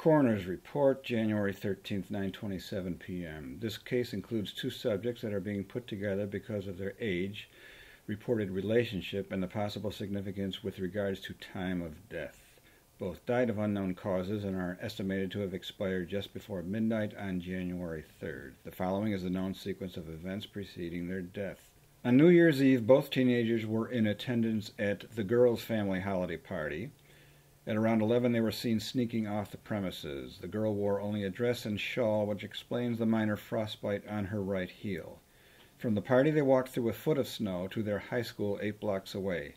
Coroner's report, January 13th, 9:27 p.m. This case includes two subjects that are being put together because of their age, reported relationship, and the possible significance with regards to time of death. Both died of unknown causes and are estimated to have expired just before midnight on January 3rd. The following is the known sequence of events preceding their death. On New Year's Eve, both teenagers were in attendance at the girl's family holiday party. At around 11, they were seen sneaking off the premises. The girl wore only a dress and shawl, which explains the minor frostbite on her right heel. From the party, they walked through a foot of snow to their high school eight blocks away.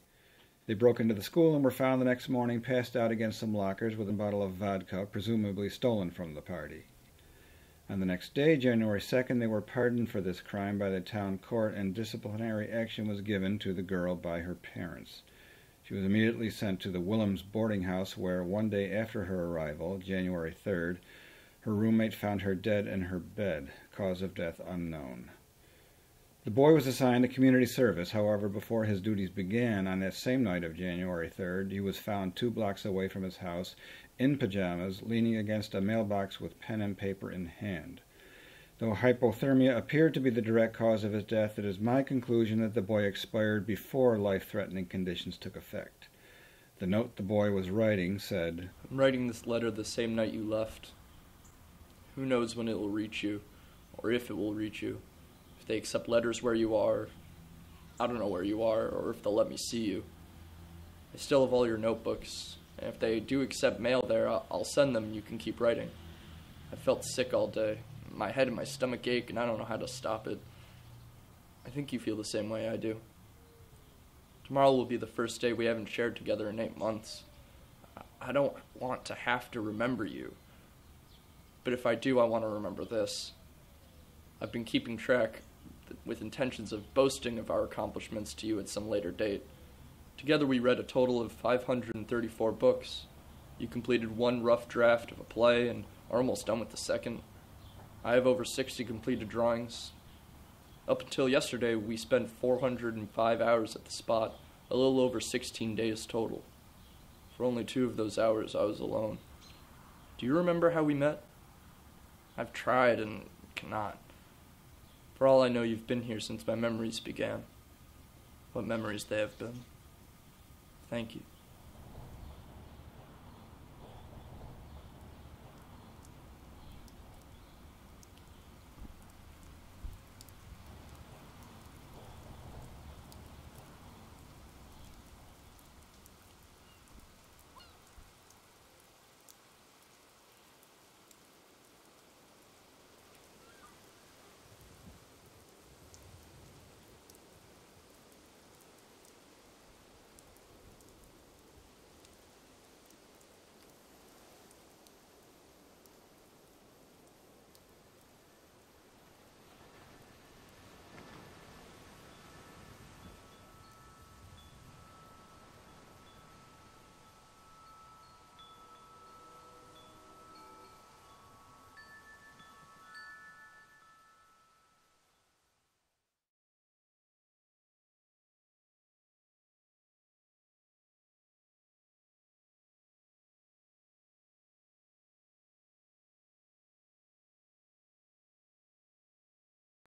They broke into the school and were found the next morning passed out against some lockers with a bottle of vodka, presumably stolen from the party. On the next day, January 2nd, they were pardoned for this crime by the town court and disciplinary action was given to the girl by her parents. She was immediately sent to the Willems boarding house where one day after her arrival, January 3rd, her roommate found her dead in her bed, cause of death unknown. The boy was assigned to community service. However, before his duties began on that same night of January 3rd, he was found two blocks away from his house in pajamas, leaning against a mailbox with pen and paper in hand. Though hypothermia appeared to be the direct cause of his death, it is my conclusion that the boy expired before life threatening conditions took effect. The note the boy was writing said, I'm writing this letter the same night you left. Who knows when it will reach you, or if it will reach you if they accept letters where you are. I don't know where you are, or if they'll let me see you. I still have all your notebooks, and if they do accept mail there, I'll send them and you can keep writing. I felt sick all day. My head and my stomach ache, and I don't know how to stop it. I think you feel the same way I do. Tomorrow will be the first day we haven't shared together in eight months. I don't want to have to remember you. But if I do, I want to remember this. I've been keeping track with intentions of boasting of our accomplishments to you at some later date. Together we read a total of 534 books. You completed one rough draft of a play and are almost done with the second. I have over 60 completed drawings. Up until yesterday, we spent 405 hours at the spot, a little over 16 days total. For only two of those hours, I was alone. Do you remember how we met? I've tried and cannot. For all I know, you've been here since my memories began. What memories they have been. Thank you.